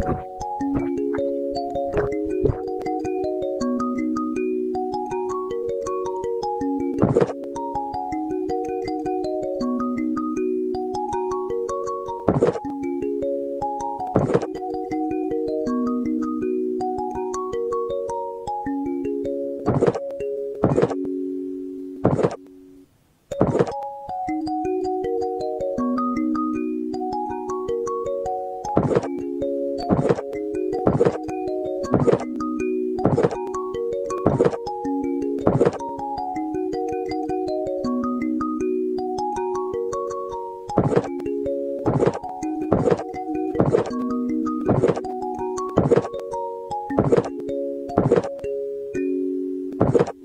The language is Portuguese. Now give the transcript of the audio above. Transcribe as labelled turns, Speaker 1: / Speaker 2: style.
Speaker 1: you Thank you.